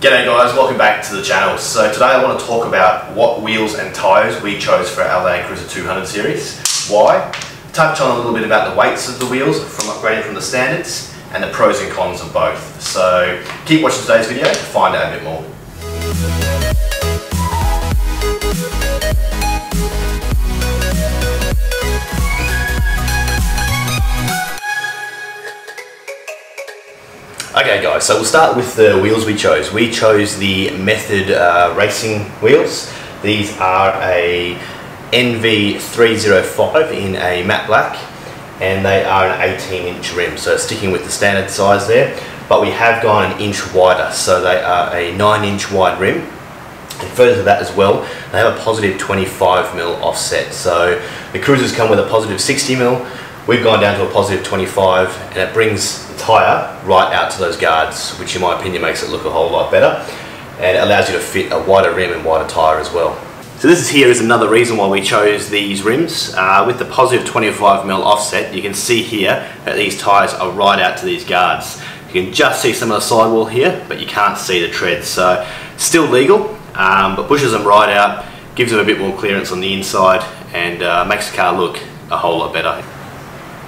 G'day guys, welcome back to the channel. So today I want to talk about what wheels and tyres we chose for our Land Cruiser 200 series. Why? Touch on a little bit about the weights of the wheels from upgrading from the standards and the pros and cons of both. So keep watching today's video to find out a bit more. Okay guys, so we'll start with the wheels we chose. We chose the Method uh, Racing wheels. These are a NV305 in a matte black and they are an 18 inch rim, so sticking with the standard size there. But we have gone an inch wider, so they are a 9 inch wide rim. And further to that as well, they have a positive 25 mil offset. So the cruisers come with a positive 60 mil, we've gone down to a positive 25 and it brings the tyre right out to those guards, which in my opinion makes it look a whole lot better and it allows you to fit a wider rim and wider tyre as well. So this is here is another reason why we chose these rims. Uh, with the positive 25mm offset, you can see here that these tyres are right out to these guards. You can just see some of the sidewall here, but you can't see the treads. So still legal, um, but pushes them right out, gives them a bit more clearance on the inside and uh, makes the car look a whole lot better.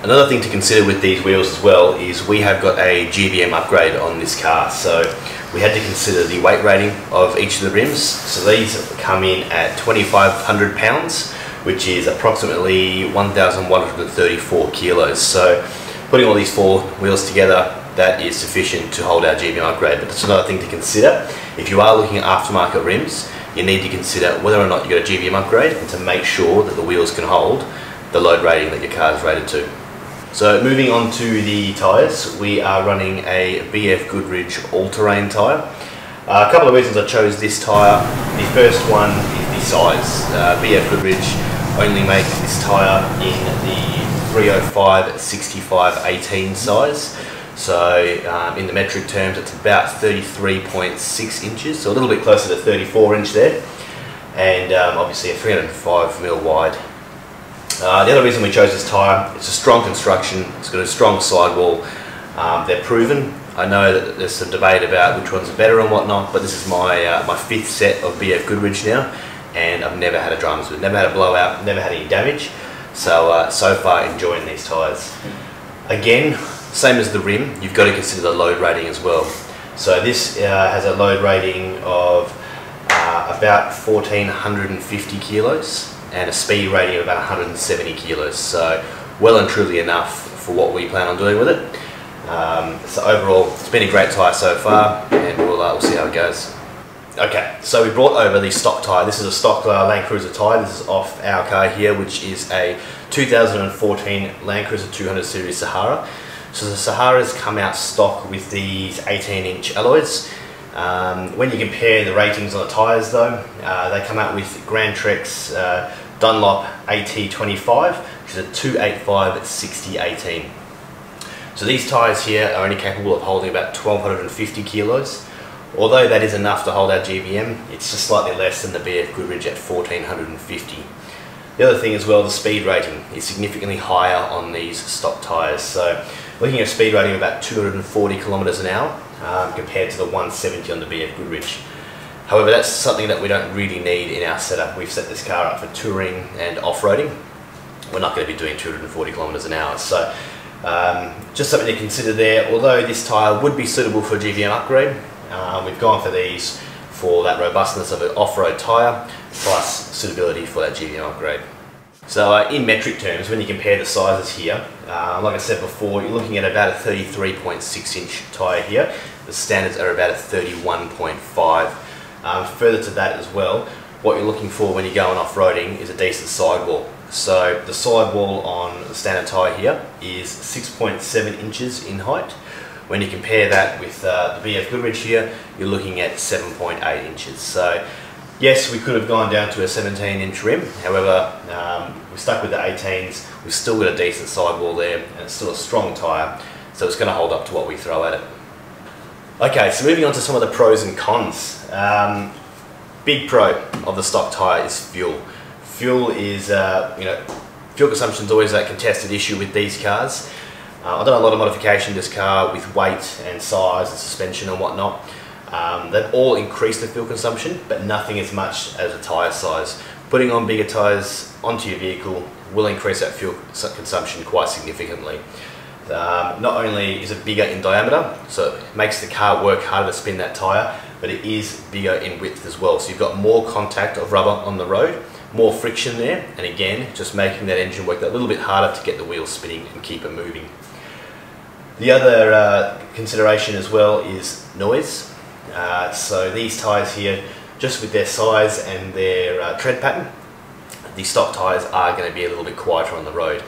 Another thing to consider with these wheels as well is we have got a GVM upgrade on this car. So we had to consider the weight rating of each of the rims. So these come in at 2,500 pounds, which is approximately 1,134 kilos. So putting all these four wheels together, that is sufficient to hold our GVM upgrade. But that's another thing to consider. If you are looking at aftermarket rims, you need to consider whether or not you got a GVM upgrade and to make sure that the wheels can hold the load rating that your car is rated to. So moving on to the tyres, we are running a BF Goodrich all-terrain tyre. Uh, a couple of reasons I chose this tyre. The first one is the size. Uh, BF Goodrich only makes this tyre in the 305 65 18 size. So um, in the metric terms it's about 33.6 inches, so a little bit closer to 34 inch there. And um, obviously a 305 mil wide uh, the other reason we chose this tyre, it's a strong construction, it's got a strong sidewall, um, they're proven. I know that there's some debate about which ones are better and whatnot, but this is my uh, my fifth set of BF Goodrich now, and I've never had a dramas with, never had a blowout, never had any damage. So uh, so far enjoying these tyres. Again, same as the rim, you've got to consider the load rating as well. So this uh, has a load rating of uh, about 1450 kilos and a speed rating of about 170 kilos. So well and truly enough for what we plan on doing with it. Um, so overall, it's been a great tyre so far, and we'll, uh, we'll see how it goes. Okay, so we brought over the stock tyre. This is a stock uh, Land Cruiser tyre. This is off our car here, which is a 2014 Land Cruiser 200 Series Sahara. So the Saharas come out stock with these 18 inch alloys. Um, when you compare the ratings on the tyres though, uh, they come out with Grand Trex uh, Dunlop AT25, which is a 285 at 60 18. So these tyres here are only capable of holding about 1250 kilos. Although that is enough to hold our GVM, it's just slightly less than the BF Goodrich at 1450. The other thing as well, the speed rating is significantly higher on these stock tyres. So looking at a speed rating of about 240 kilometres an hour um, compared to the 170 on the BF Goodrich. However, that's something that we don't really need in our setup. We've set this car up for touring and off-roading. We're not going to be doing 240 kilometres an hour. So um, just something to consider there. Although this tyre would be suitable for a GVM upgrade, um, we've gone for these for that robustness of an off-road tyre plus suitability for that GVM upgrade. So uh, in metric terms, when you compare the sizes here, uh, like I said before, you're looking at about a 33.6 inch tyre here. The standards are about a 31.5 um, further to that as well, what you're looking for when you're going off-roading is a decent sidewall. So the sidewall on the standard tyre here is 6.7 inches in height. When you compare that with uh, the BF Goodrich here, you're looking at 7.8 inches. So yes, we could have gone down to a 17 inch rim. However, um, we stuck with the 18s. We've still got a decent sidewall there and it's still a strong tyre. So it's going to hold up to what we throw at it. Okay, so moving on to some of the pros and cons. Um, big pro of the stock tyre is fuel. Fuel is, uh, you know, fuel consumption is always a contested issue with these cars. Uh, I've done a lot of modification to this car with weight and size and suspension and whatnot. Um, they've all increased the fuel consumption, but nothing as much as a tyre size. Putting on bigger tyres onto your vehicle will increase that fuel consumption quite significantly. Um, not only is it bigger in diameter, so it makes the car work harder to spin that tyre, but it is bigger in width as well. So you've got more contact of rubber on the road, more friction there, and again, just making that engine work a little bit harder to get the wheels spinning and keep it moving. The other uh, consideration as well is noise. Uh, so these tyres here, just with their size and their uh, tread pattern, the stock tyres are going to be a little bit quieter on the road.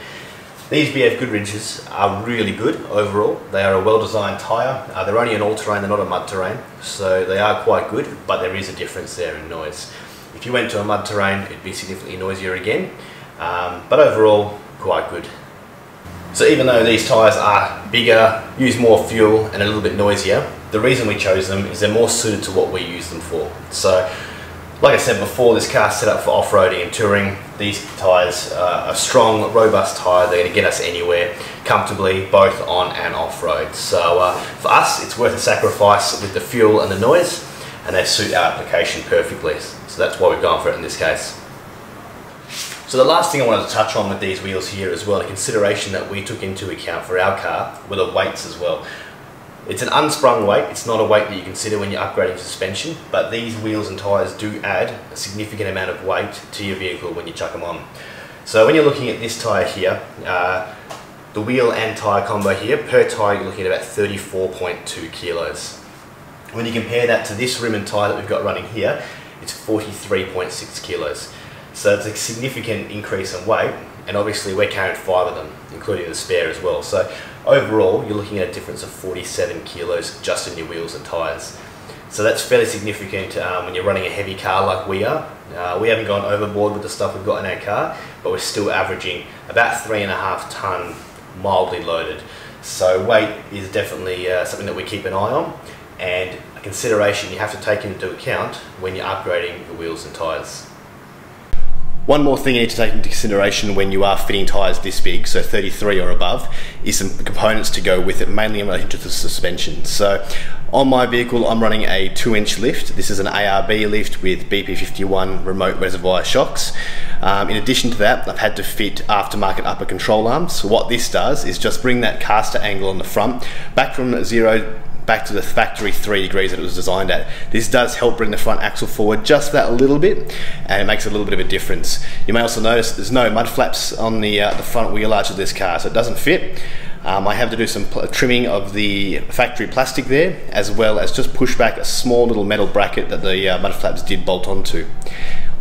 These BF Goodriches are really good overall. They are a well-designed tyre. Uh, they're only an all-terrain, they're not a mud terrain, so they are quite good, but there is a difference there in noise. If you went to a mud terrain, it'd be significantly noisier again, um, but overall, quite good. So even though these tyres are bigger, use more fuel and a little bit noisier, the reason we chose them is they're more suited to what we use them for. So like I said before, this car's set up for off-roading and touring. These tyres are a strong, robust tyre. They're going to get us anywhere comfortably, both on and off-road. So uh, for us, it's worth a sacrifice with the fuel and the noise, and they suit our application perfectly. So that's why we've gone for it in this case. So the last thing I wanted to touch on with these wheels here as well, a consideration that we took into account for our car were the weights as well. It's an unsprung weight, it's not a weight that you consider when you're upgrading suspension, but these wheels and tyres do add a significant amount of weight to your vehicle when you chuck them on. So when you're looking at this tyre here, uh, the wheel and tyre combo here, per tyre you're looking at about 34.2 kilos. When you compare that to this rim and tyre that we've got running here, it's 43.6 kilos. So it's a significant increase in weight, and obviously we're carrying five of them, including the spare as well. So overall, you're looking at a difference of 47 kilos just in your wheels and tyres. So that's fairly significant um, when you're running a heavy car like we are. Uh, we haven't gone overboard with the stuff we've got in our car, but we're still averaging about three and a half tonne mildly loaded. So weight is definitely uh, something that we keep an eye on and a consideration you have to take into account when you're upgrading your wheels and tyres. One more thing you need to take into consideration when you are fitting tyres this big, so 33 or above, is some components to go with it, mainly in relation to the suspension. So on my vehicle, I'm running a two inch lift. This is an ARB lift with BP51 remote reservoir shocks. Um, in addition to that, I've had to fit aftermarket upper control arms. So what this does is just bring that caster angle on the front back from zero back to the factory three degrees that it was designed at. This does help bring the front axle forward just that a little bit and it makes a little bit of a difference. You may also notice there's no mud flaps on the, uh, the front wheel arch of this car so it doesn't fit. Um, I have to do some trimming of the factory plastic there as well as just push back a small little metal bracket that the uh, mud flaps did bolt onto.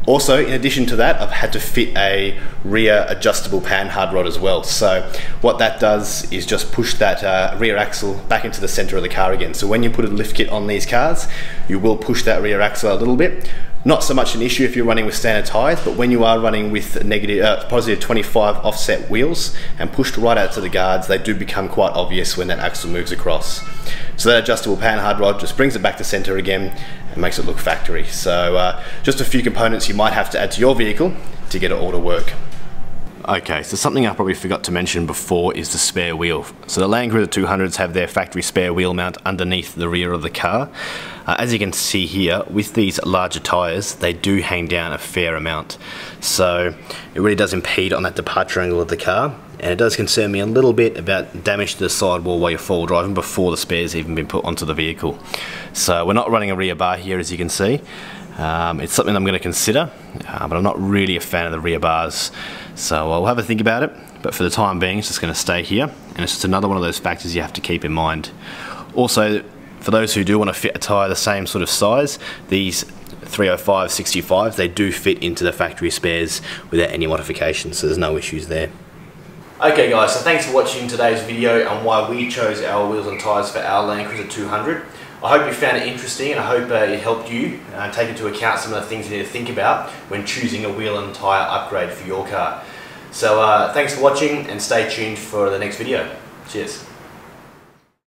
Also, in addition to that, I've had to fit a rear adjustable panhard rod as well. So what that does is just push that uh, rear axle back into the center of the car again. So when you put a lift kit on these cars, you will push that rear axle a little bit. Not so much an issue if you're running with standard tyres, but when you are running with negative, uh, positive 25 offset wheels and pushed right out to the guards, they do become quite obvious when that axle moves across. So that adjustable panhard rod just brings it back to center again and makes it look factory. So uh, just a few components you might have to add to your vehicle to get it all to work. Okay, so something I probably forgot to mention before is the spare wheel. So the Land Cruiser 200s have their factory spare wheel mount underneath the rear of the car. Uh, as you can see here, with these larger tyres, they do hang down a fair amount. So it really does impede on that departure angle of the car. And it does concern me a little bit about damage to the sidewall while you're forward driving before the spares even been put onto the vehicle. So we're not running a rear bar here as you can see. Um, it's something I'm going to consider, uh, but I'm not really a fan of the rear bars. So I'll have a think about it, but for the time being it's just going to stay here, and it's just another one of those factors you have to keep in mind. Also, for those who do want to fit a tyre the same sort of size, these 305 65 they do fit into the factory spares without any modifications, so there's no issues there. Okay guys, so thanks for watching today's video on why we chose our wheels and tyres for our Land Cruiser 200. I hope you found it interesting and I hope uh, it helped you uh, take into account some of the things you need to think about when choosing a wheel and tyre upgrade for your car. So uh, thanks for watching and stay tuned for the next video. Cheers.